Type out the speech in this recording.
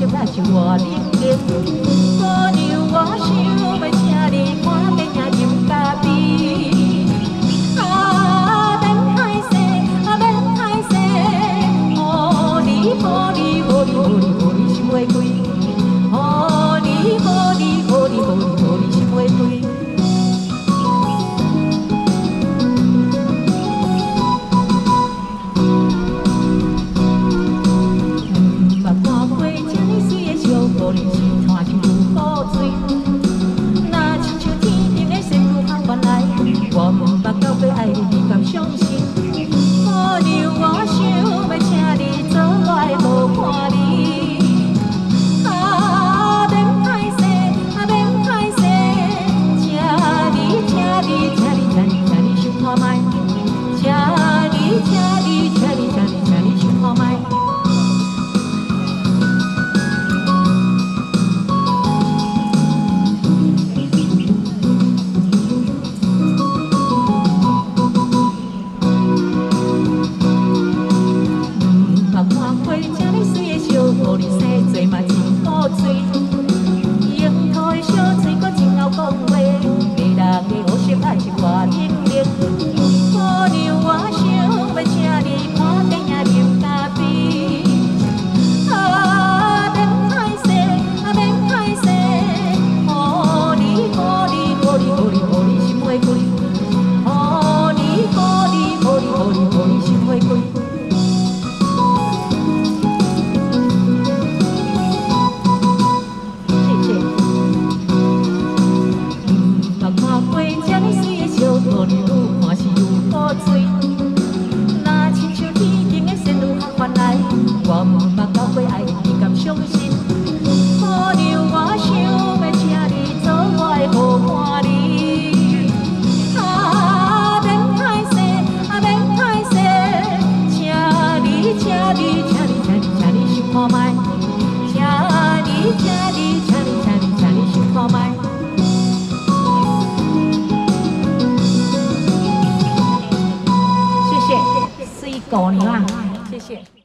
Chúng. carry 谢谢，谢谢。